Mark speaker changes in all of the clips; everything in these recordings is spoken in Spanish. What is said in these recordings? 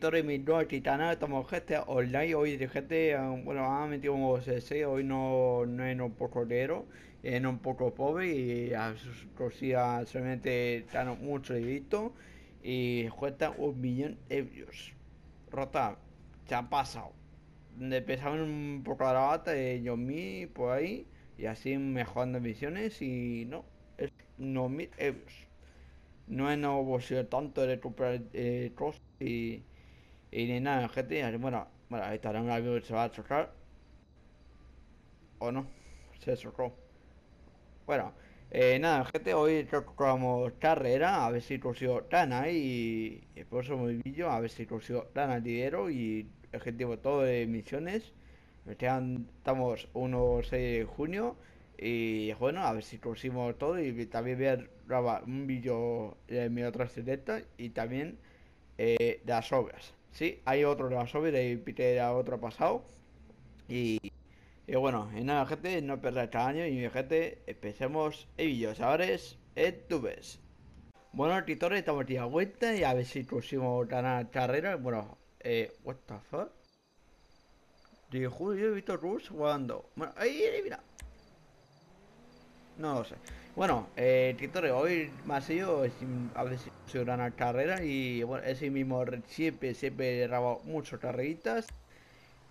Speaker 1: Mi nueva titana, estamos gente online, hoy gente, um, bueno, ha metido un CC, hoy no, no es un poco dinero, es un poco pobre y a sus cosillas solamente dan mucho dinero y cuesta un millón de euros. Rota, se ha pasado. Empezaron un poco la bata de yo mí por ahí y así mejorando misiones y no, es no mil euros. No es no tanto de recuperar eh, cosas y, y ni nada, gente. Bueno, bueno, ahí estará un avión que se va a chocar. O no, se chocó. Bueno, eh, nada, gente, hoy tocamos carrera, a ver si consigo gana y, eso me vídeo, a ver si consigo gana dinero y objetivo todo de misiones. Estamos 1-6 de junio y bueno, a ver si conseguimos todo y también voy a grabar un vídeo de mi otra selecta y también eh, de las obras. Sí, hay otro de obras y pite a otro pasado. Y, y bueno, y nada, gente, no perder este año y gente, empecemos el vídeo. Ahora es ves Bueno, titores, estamos aquí a vuelta y a ver si conseguimos ganar carrera. Bueno, eh, what the fuck? Dijo, yo he visto Rush jugando. Bueno, ahí, mira. No lo sé. Bueno, eh, Titore, hoy más yo a ver si se ganar carrera y bueno, ese mismo siempre, siempre he grabado muchas carreritas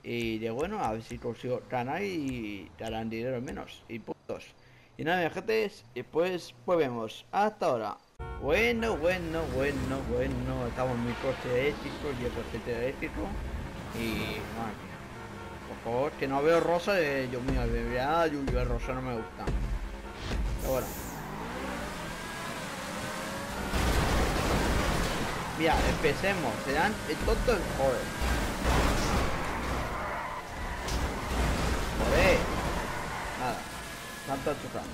Speaker 1: y de bueno, a ver si consigo ganar y darán dinero menos y puntos. Y nada, gente, después pues vemos. Hasta ahora. Bueno, bueno, bueno, bueno, estamos en mi coche eléctrico y el coche eléctrico y bueno, por favor, que no veo rosa, Dios mío, de verdad, lluvia rosa no me gusta. Pero bueno. Mira, empecemos. Serán el tonto el joder. Joder. Nada. Tanto chocando.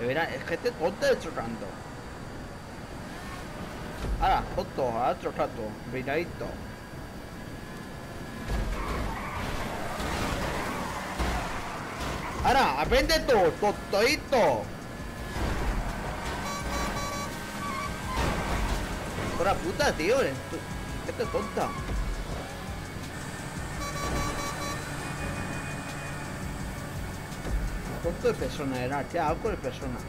Speaker 1: De verdad, es que este tonto es chocando. Ahora, tonto, ahora chocando. Miradito. Ahora, aprende tú, tostoito. Por puta, tío. ¿Qué te tonta? Tonto de personas, era. ¿Qué hago de personas?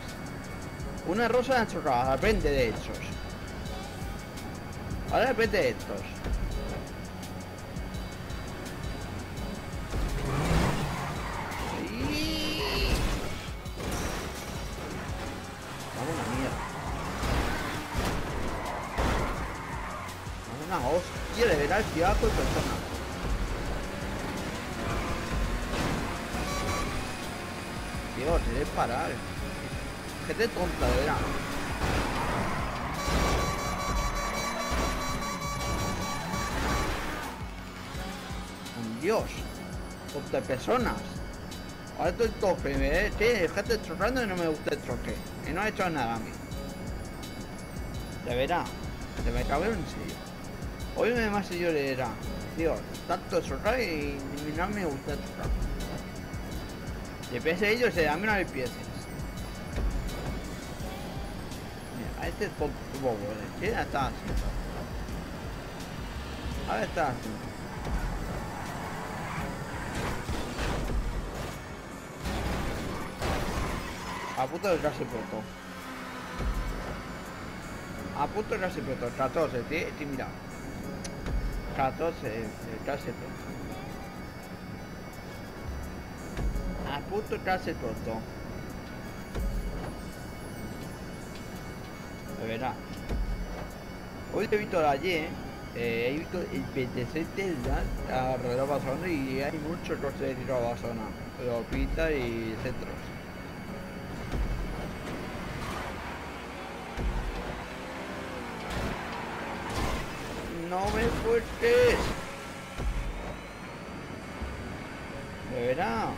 Speaker 1: Una rosa de chocado, aprende de esos. Ahora aprende de estos. Hostia de ver al fiaco de persona. Tío, te debes parar. Gente tonta, de verdad. Dios. Tonta de personas. Ahora estoy tope, ¿eh? Sí, gente chocando y no me gusta el choque. Y no ha hecho nada a mí. De verdad. Se me cabe en serio. Hoy me más yo le era, tío, tanto chorrar y no me gusta chorrar. Le pese ellos, a mí no me empieces. Mira, a este es bobo, ¿qué está haciendo? A ver, está haciendo. A puto de casi pronto. A puto de casi pronto, 14, tío, mira. 14, casi todo. A puto casi todo. De. Hoy he visto ayer, eh, he visto el 26 de la alrededor de Barcelona y hay muchos coches de tiro a Barcelona, pero pista y centros. Fuertes. De verdad.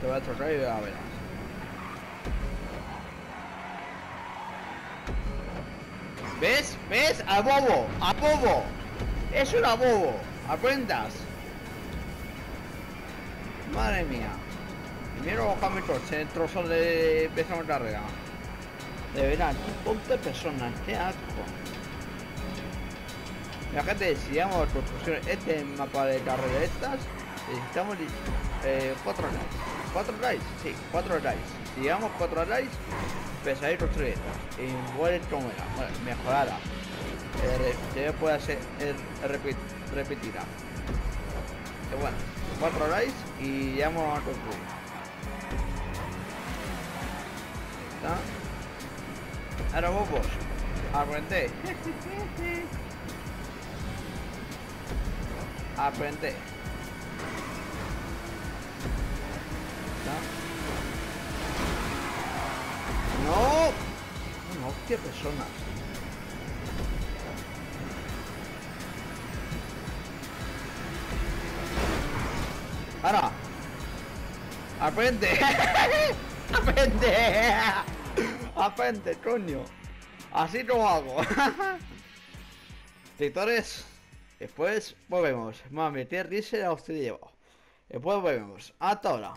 Speaker 1: Te voy a tocar y a ver. ¿Ves? ¿Ves? A bobo, a bobo. Es un bobo. Aprendas. Madre mía. Primero bajame el trozos de empezamos carrera. De verdad, 11 personas, qué asco. La gente, si llegamos a construcción este mapa de carreras necesitamos eh, 4 likes. 4 likes, sí, 4 likes. Si llegamos 4 likes, empezaré a construir Y bueno, mejorará. Eh, se puede hacer, eh. Eh, bueno, 4 likes y llegamos a construir. Ahora vos, aprende. Aprende. ¡No! No, hostia, personas. ¡Ahora! ¡Aprende! ¡Aprende! ¡Aprende, coño! Así lo hago. Lectores, después volvemos. Mami, te risa a usted llevo. Después volvemos. Hasta ahora.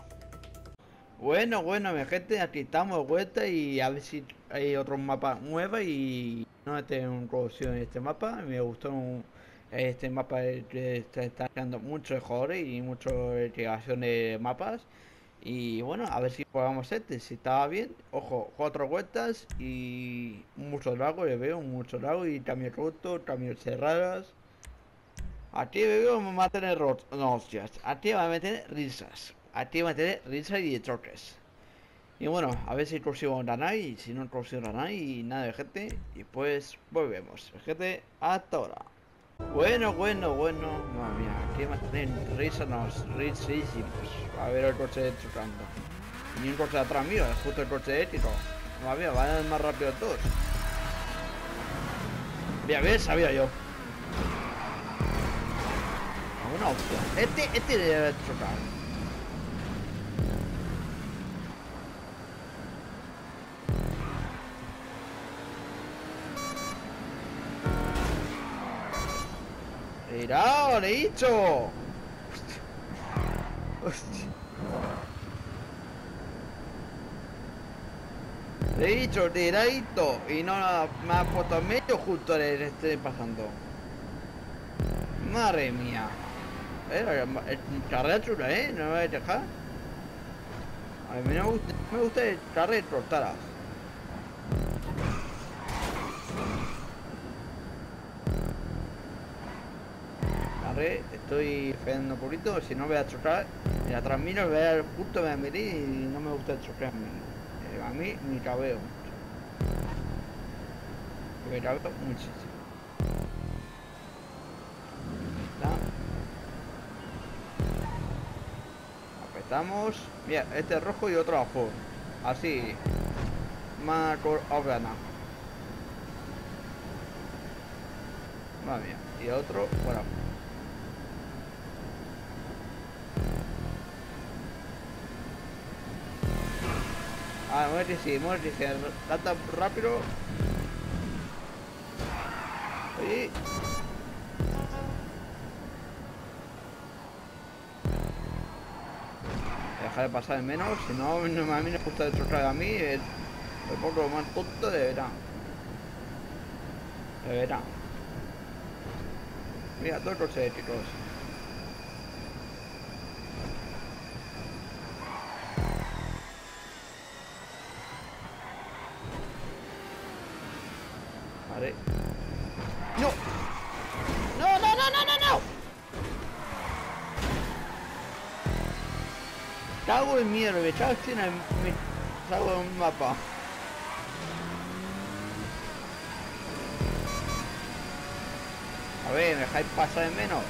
Speaker 1: Bueno, bueno, mi gente, aquí estamos vuelta y a ver si hay otro mapa nuevo y no tengo introducción en este mapa. Me gustó este mapa, está, está creando muchos mejores y muchas creación de mapas. Y bueno, a ver si podamos este, si estaba bien. Ojo, cuatro vueltas y muchos lagos, le veo muchos lagos y también rotos, también cerradas. Aquí veo me va a tener rotos, no hostias, aquí va a meter risas. Aquí va a tener risas y choques. Y bueno, a ver si consigo ganar y si no consigo ganar y nada de gente. Y pues volvemos. Gente, hasta ahora. Bueno, bueno, bueno. Madre mía, aquí va a tener risas, no, risísimos. A ver el coche chocando. Ni un coche de atrás mío, es justo el coche ético. Madre mía, van a más rápido todos. Mira, ver, sabía yo. Una opción. Este, este debe chocar. ¡Tirado, le he dicho! Hostia. Hostia. Le he dicho tiradito y no me ha puesto medio justo le esté pasando. Madre mía. Carrera chula, ¿eh? No me voy a dejar. A mí me gusta, me gusta el carrera estoy frenando un poquito, si no voy a chocar, y atrás mío voy a justo me a y no me gusta chocar a mí. Eh, a mí ni cabeo Me cabeo muchísimo. Apretamos. Mira, este es rojo y otro azul. Así. Más. Madre mía. Y otro, bueno. Muerte sí, muerte sí. Tanta rápido. Oye. Dejar de pasar en menos, si no, a mí no me gusta destrozar a mí, el poco más tonto de verano. De verano. Mira, todos los chicos. No. No, no, no, no, no, no. Cago en mierda, me cago en me cago en un mapa. A ver, me dejáis pasar en menos.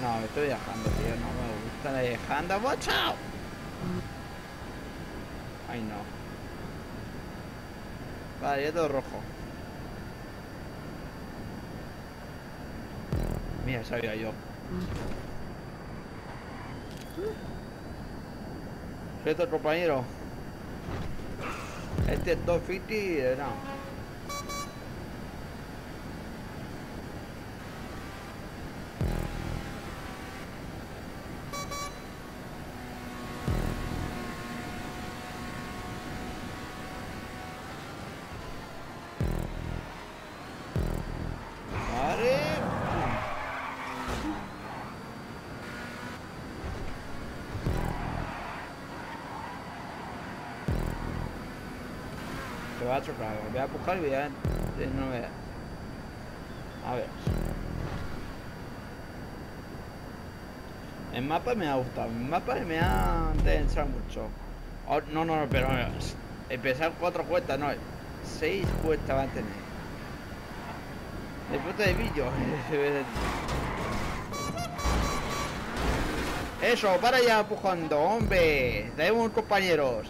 Speaker 1: No, me estoy dejando, tío, no me gusta dejando. ¡Chao! Ay, no. Vale, ya todo rojo. Mira, sabía yo. Cierto, compañero. Este es 250 no. Voy a empujar y voy a... No me... A ver. El mapa me ha gustado. El mapa me ha interesado mucho. Oh, no, no, no, pero empezar cuatro cuestas, no. Seis cuestas va a tener. Después de vídeo. Eso, para ya empujando, hombre. Debemos compañeros.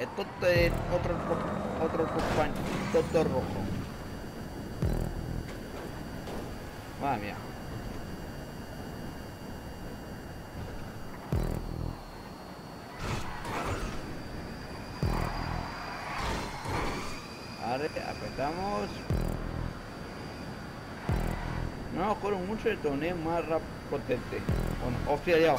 Speaker 1: Esto es otro otro compañero rojo. Madre mía. apretamos. No acuerdo mucho de torneo más potente. Bueno, hostia ya.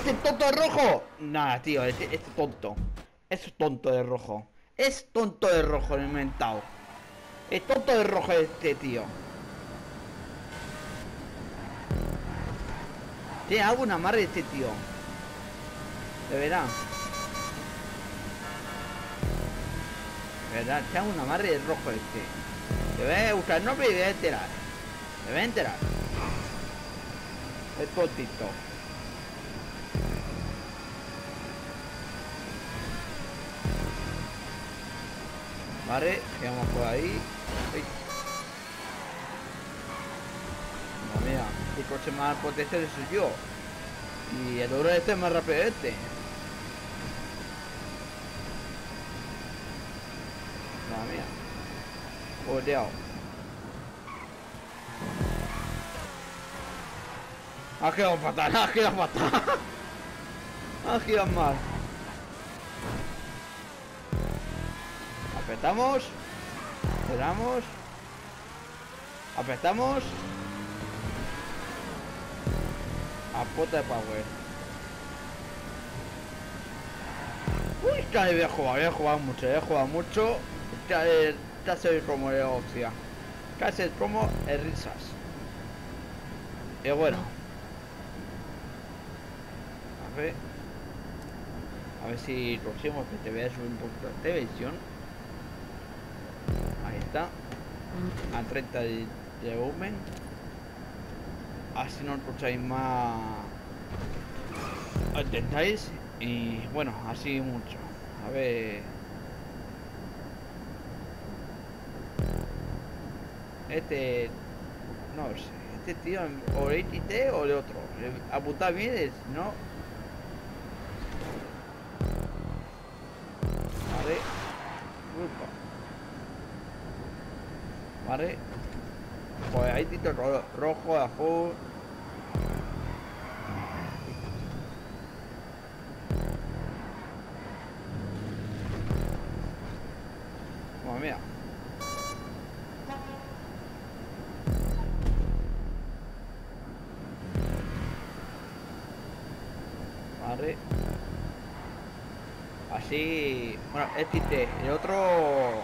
Speaker 1: Este tonto de rojo! Nada, tío, este, este tonto. Es tonto de rojo. Es tonto de rojo el inventado. Es tonto de rojo este tío. Tiene alguna amarre este tío. De verdad. De verdad, tiene un amarre de rojo este. A buscar el nombre y a enterar. A enterar. Es tontito. Vale, quedamos por ahí. Mira, el coche más potente soy yo. Y el oro este es más rápido este. Madre mía. Jodeado. Ha quedado fatal, ha quedado fatal. ha quedado mal. Apretamos. Esperamos. Apretamos. A pota de power. Uy, ya había jugado, había jugado mucho, había jugado mucho. Ya se como de hostia. Casi es como el risas. Y bueno. A ver. A ver si próximo que te veas un poquito de televisión está a 30 de, volumen. Así no escucháis más intentáis y bueno así mucho. A ver. Este no sé este tío o el ITT o el otro. Apuntar bien no ¿Vale? Hay tinto rojo, azul. Mía. Vale. Así. Bueno, este, el otro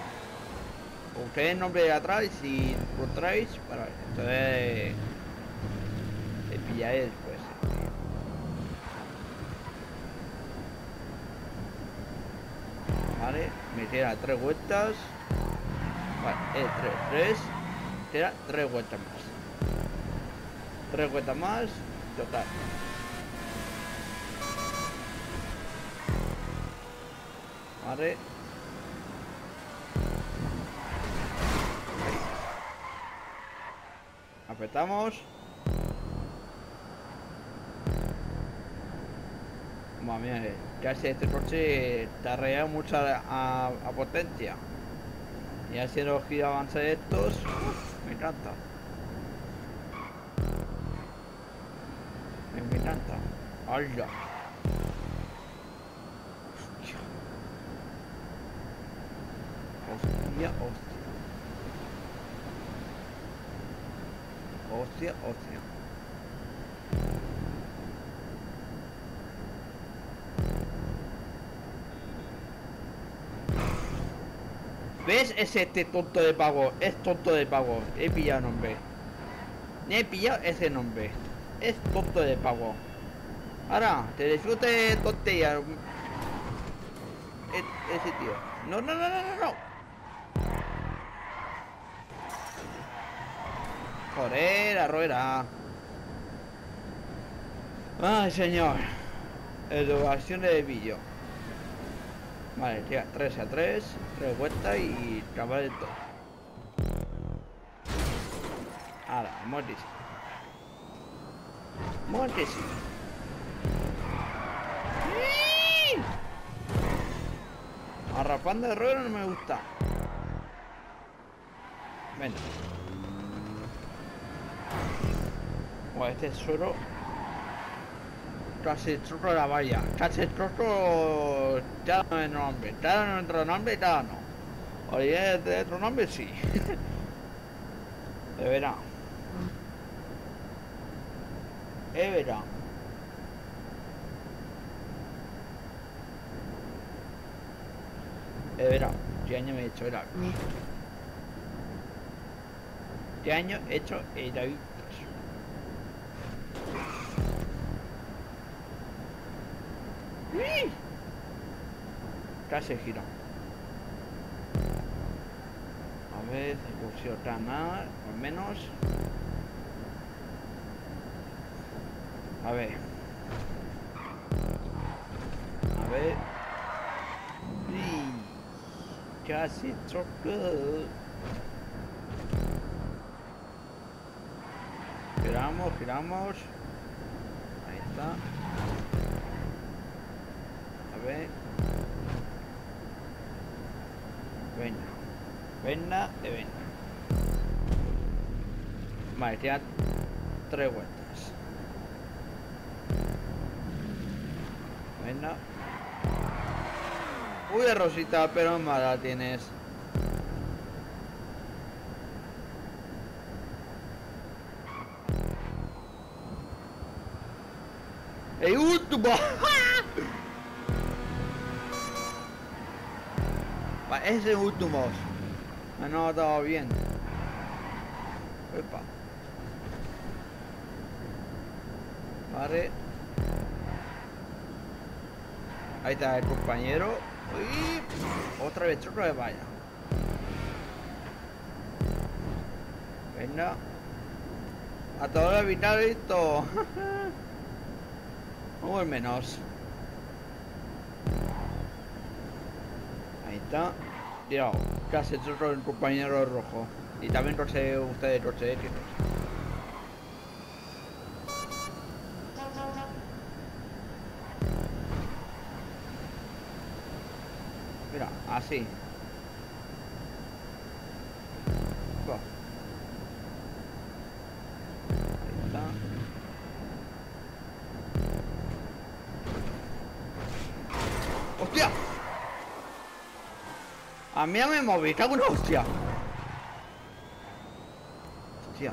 Speaker 1: busqué el nombre de atrás y lo traéis para entonces te pillaré después. Vale me tira tres vueltas. Vale eh, tres tres. Tira tres vueltas más. Tres vueltas más total. Vale Apretamos. Madre mía, casi este coche reído mucha a, potencia. Y así los giros avanza estos, me encanta. Me, encanta. ¡Hala! hostia, hostia. ¿Ves? Es este tonto de pago. Es tonto de pago. He pillado nombre. He pillado ese nombre. Es tonto de pago. Ahora, te disfrute tontería. Eh, ese tío. No, no, no, no, no. Joder, la rueda. Ay, señor. Educación de vídeo. Vale, tira 3 a 3, 3 vueltas y acabar todo. Ahora, sí. ¡Sí! Arrapando de ruedo no me gusta. Venga. Bueno, este suelo casi trozo de la valla. Casi trozo ya no es nombre. Ya no es otro nombre, ya no. Oye, de otro nombre sí. de verá. Es verá. Es verá. Este año me he hecho el hábito. Este año he hecho el hábito. Casi giro. A ver, evolución tan mal, al menos. A ver. A ver. Casi choco. Giramos, giramos. Ahí está. Ver. Venga. Venga de venga. Vale, quedan tres vueltas. Venga. Uy, Rosita, pero mala tienes. Ese último. Me no estaba bien. Epa. Vale. Ahí está el compañero. Uy, otra vez chorro de valla. Venga. A todo evitar esto. O al menos. Ahí está. Tirado. Casi el chorro del compañero rojo. Y también roce ustedes, roce, que roce. Mira, así. Va. Ahí está. ¡Hostia! A mí ya me moví, cago en la hostia. Hostia.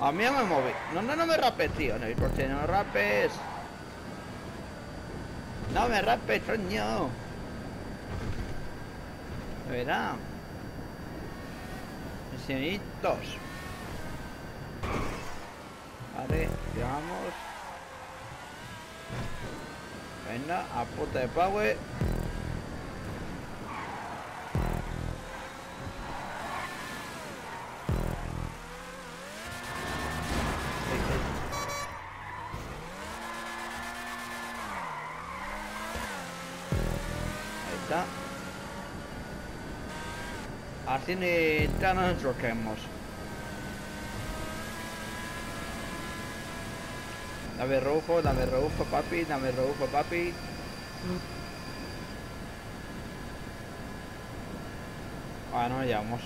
Speaker 1: A mí me moví. No, no, no me rapes, tío. No, coche, no me rapes. No me rapes, coño. De verdad. Misionitos. Vale, llevamos. Venga, a puta de power. Ahí está. Así ni ya no nos troquemos. Dame rojo, dame rojo, papi, dame rojo, papi. Ah, no llegamos.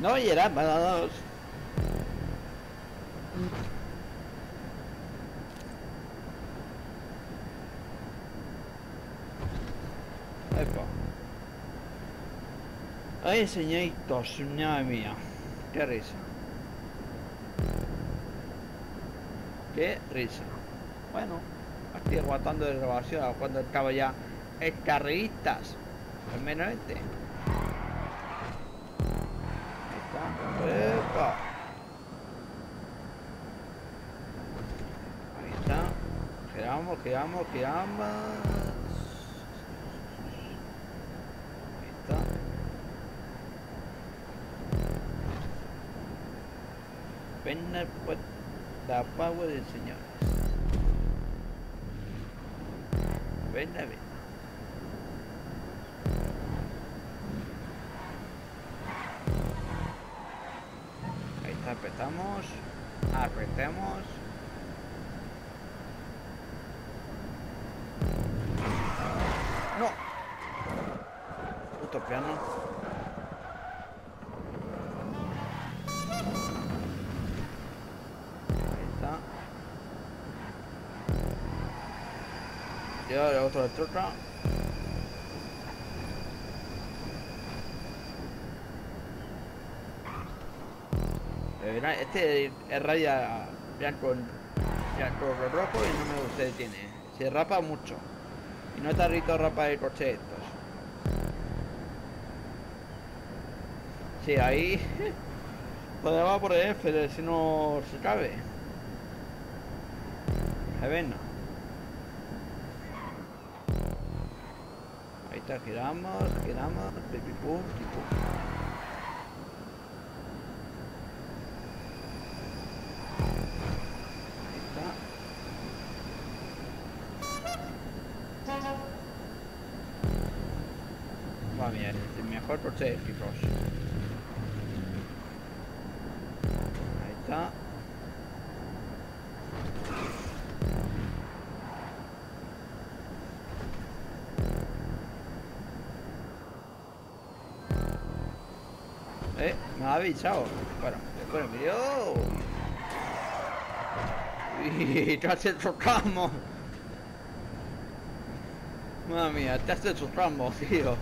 Speaker 1: No llegamos. Epa. Ay, señoritos, madre mía. Qué risa. Qué risa. Bueno, estoy aguantando de grabación cuando estaba ya escarreístas. Al menos este. Está. ¡Epa! Ahí está. Giramos, giramos, giramos. Ahí está. Pues la power del Señor. Ven a ver. Ahí está, apretamos. Apretemos. No. Puto piano. Otro de verdad, este es raya blanco, blanco rojo y no me gusta tiene. Se rapa mucho. Y no está rico rapa el coche estos. Sí, ahí podemos por el F si no se cabe. A ver, no. Ahí está, giramos, giramos, pipi pum, pipi pum. Ahí está. Va bien, el mejor coche de Picross. Ahí está. Me ha avisado. Bueno, después el vídeo. Y casi chocamos. Madre mía, te hace chocamos, tío.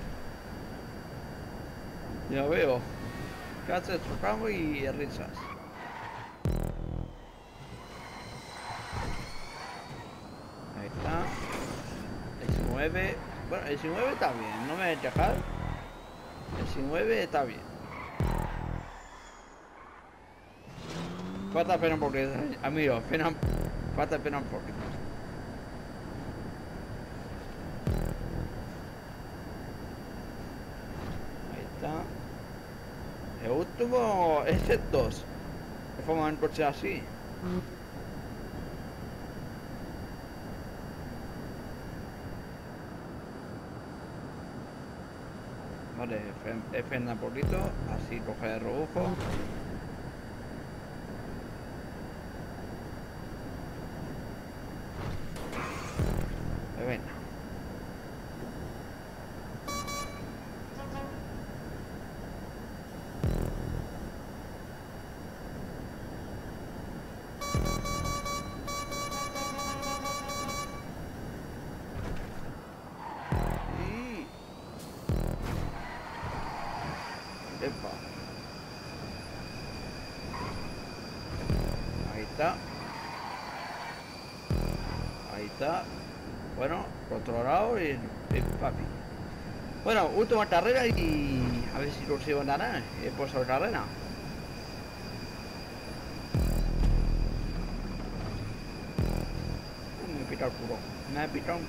Speaker 1: Ya veo. Casi chocamos y risas. Ahí está. El 19. Bueno, el 19 está bien, no me voy a quejar. El 19 está bien. Falta pena poquito, amigo, pena, falta pena poquito. Ahí está. El último es el 2. Que forman un coche así. Vale, fren- frena un poquito, así coge el rebufo. Está. Bueno, controlado y, y papi. Bueno, última carrera y a ver si consigo ganar. He puesto carrera. Uh, me he picado el culo. Me ha picado. un-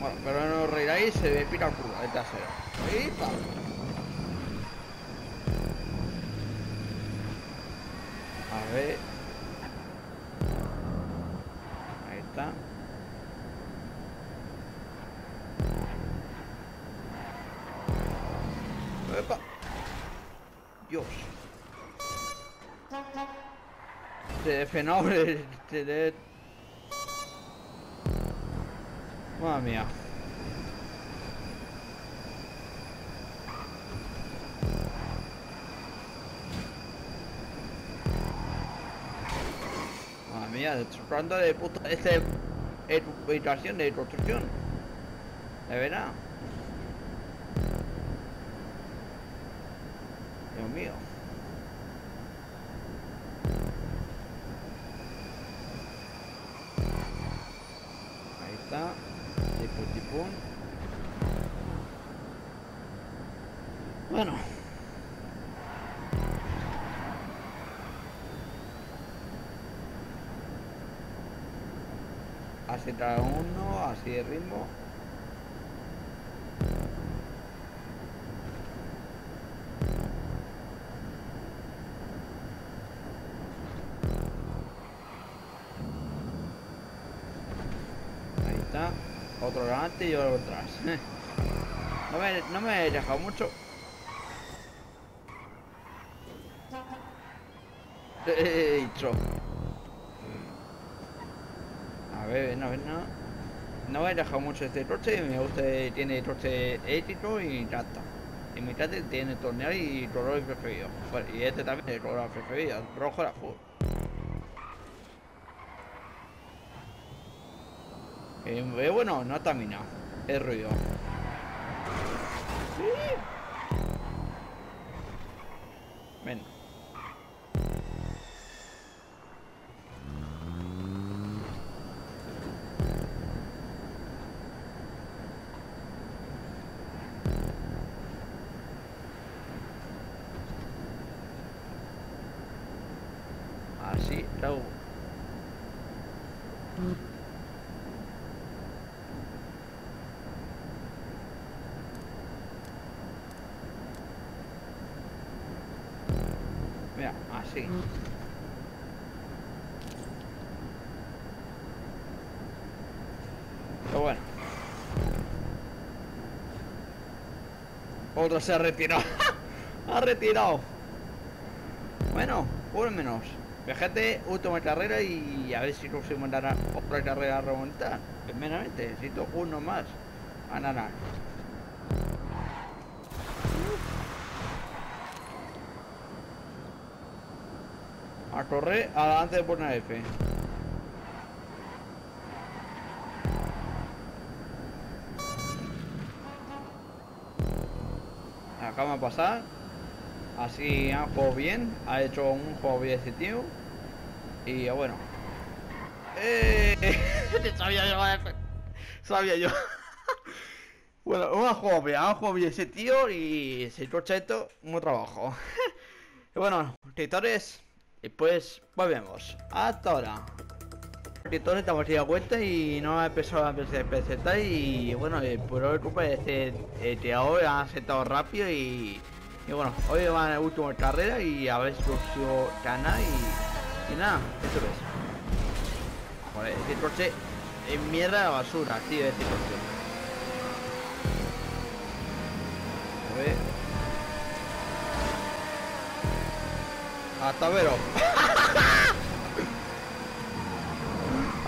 Speaker 1: Bueno, pero no os reiráis, se me pica el culo. Ahí está, se ¡Epa! A ver. Ahí está. ¡Epa! Dios. Se fenómeno, se de... Madre mía. Madre mía, destrozando de puta... Este... Es habitación de construcción. De verdad. Dios mío. Putipum. Bueno. Trae uno, así de ritmo. Ahí está. Otro delante y otro atrás. No me, no me he dejado mucho. He dicho. No, no. No me he dejado mucho este troche, me gusta, tiene troche ético y trata. En mi trate tiene tornear y color preferido. Bueno, y este también es el color preferido, rojo y azul. Eh, bueno, no está minado, es ruido. Así, Raúl. Mira, así. Pero bueno. Otro se ha retirado. ha retirado. Bueno, por menos. Fíjate, última carrera y a ver si se mandará otra carrera a remontar. Primeramente, necesito uno más. A. A correr adelante de poner F. Acaba de pasar. Así ha jugado bien. Ha hecho un juego bien ese tío. Y bueno. ¡Eh! Sabía yo. Sabía yo. bueno, un juego bien. Ha jugado bien ese tío. Y se escucha esto. Muy trabajo. y bueno, escritores. Y pues volvemos. Hasta ahora. Escritores estamos a cuenta y no ha empezado a presentar. Y bueno, por el culpa de este eh, ha aceptado rápido y. Y bueno, hoy va en la última carrera y a ver si consigo ganar y, nada, eso es. Joder, este coche es mierda de basura, tío, este coche. Hasta vero.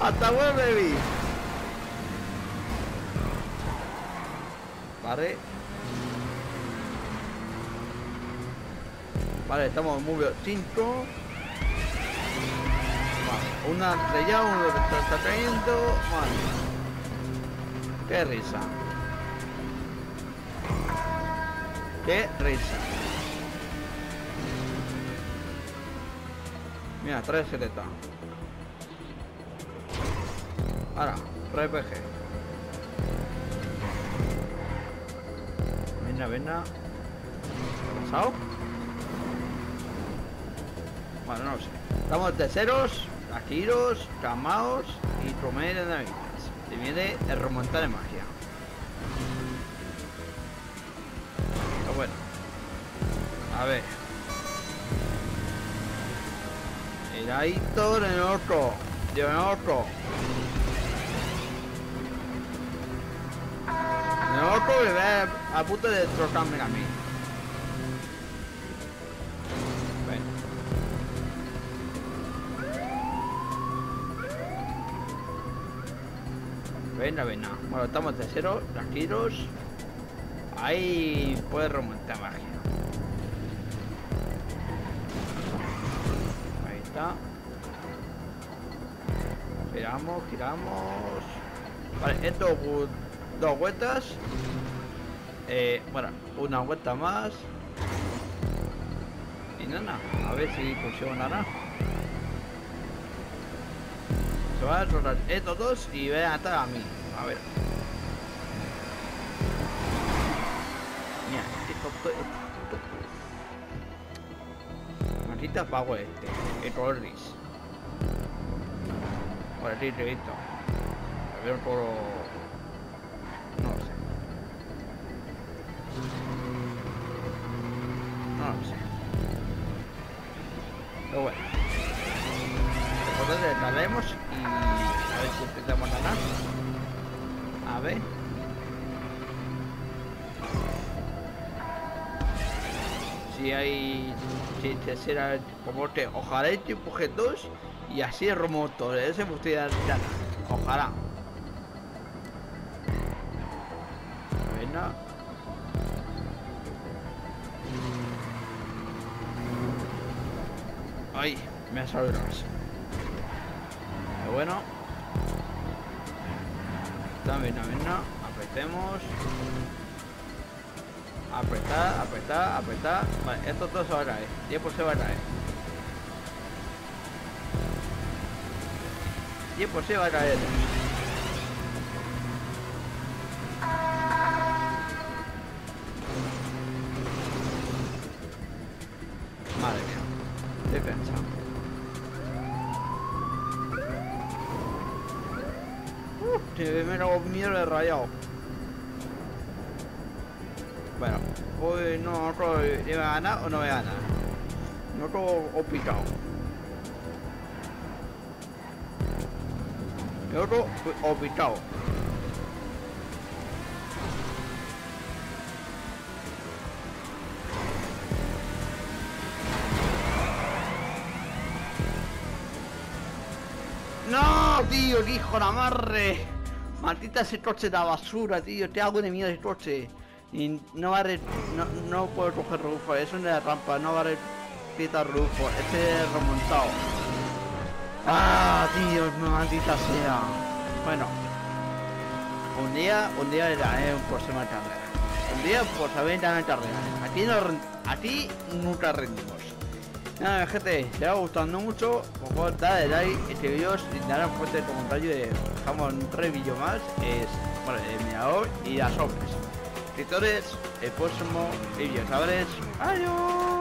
Speaker 1: Hasta bueno, baby. Vale. Vale, estamos muy bien. 5. Vale, una estrella, uno está, está cayendo. Vale. Qué risa. Qué risa. Mira, 370. Ahora, RPG. Venga, venga. ¿Qué ha pasado? Bueno, no lo sé. Estamos terceros, Akiros, Kamaos y Tromer de Navidades. Se viene el remontar de magia. Pero bueno. A ver. Miradito en el otro. De el otro. En el otro ve a punto de trocarme a mí. Venga, venga. Bueno, estamos de cero, tranquilos. Ahí puede remontar magia. giramos, giramos. Vale, uh, dos, vueltas. Eh, bueno, una vuelta más. Y nada, a ver si consigo nada. Se van a rotar estos dos y van a a mí. A ver. Mira, este qué tonto este es. Maldita pago este, el Rordis gris. Ahora sí, te he visto. A ver un toro... No lo sé. No lo sé. Pero bueno. Entonces y a ver si empezamos a ganar. A ver. Si hay... Si te será como te... Ojalá y te empuje dos y así remoto. Ese me gustaría dar. Ojalá. Bueno. Ay, me ha salido Pero bueno. También, también. Apretemos. Apretar, apretar, apretar. Vale, esto todo se va a caer. Tiempo se va a caer. Tiempo se va a caer. Madre mía. Defensa. Uh, se me hago miedo de rayado. Bueno, hoy no, otro ¿le va a ganar o no me gana? No otro o picado. Otro o picado. No, tío, qué hijo de la madre. Maldita ese coche de basura, tío. Te hago de miedo ese coche. Y no va a no, no puedo coger Rufo, es una rampa, no va a repitar Rufo, este es remontado. Ah, tío, maldita sea. Bueno, un día, un día era eh, por semana carrera. Un día por saber la carrera. Aquí no, aquí nunca rendimos. Nada, gente, si os ha gustado mucho, por favor, dale like este vídeo dale un fuerte comentario de dejamos tres vídeos más, es bueno, el mirador y las obras. Escritores, el próximo vídeo, ¿sabes? Adiós.